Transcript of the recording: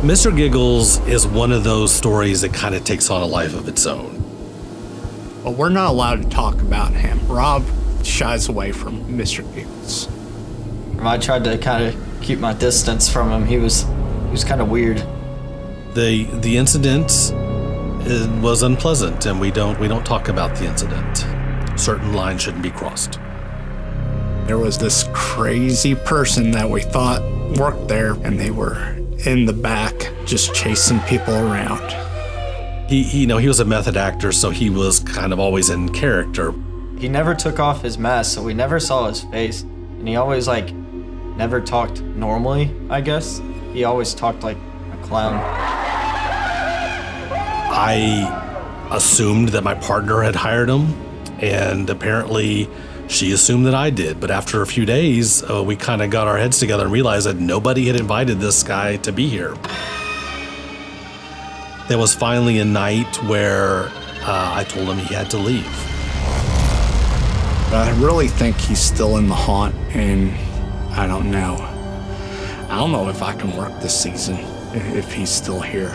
Mr. Giggles is one of those stories that kind of takes on a life of its own. But we're not allowed to talk about him. Rob shies away from Mr. Giggles. I tried to kind of keep my distance from him. He was he was kind of weird. The the incident was unpleasant, and we don't we don't talk about the incident. Certain lines shouldn't be crossed. There was this crazy person that we thought worked there, and they were in the back just chasing people around. He, he you know he was a method actor, so he was kind of always in character. He never took off his mask, so we never saw his face, and he always like never talked normally. I guess he always talked like a clown. I assumed that my partner had hired him, and apparently she assumed that I did. But after a few days, uh, we kind of got our heads together and realized that nobody had invited this guy to be here. There was finally a night where uh, I told him he had to leave. I really think he's still in the haunt, and I don't know. I don't know if I can work this season if he's still here.